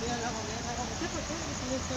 Bây giờ là một 西是